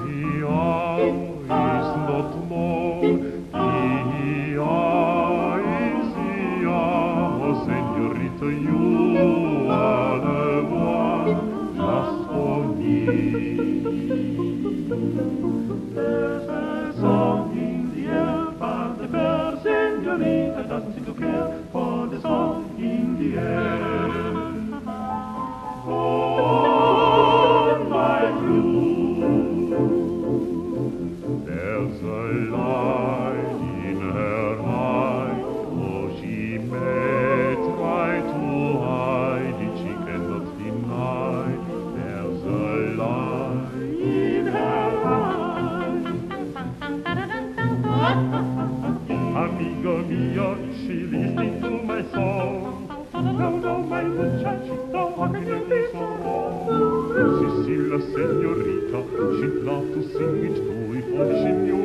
easy. York, she listens to my song. No, no, my muchachito, how can you be so wrong? Cecilia, senorita, she'd love to sing it too if only she knew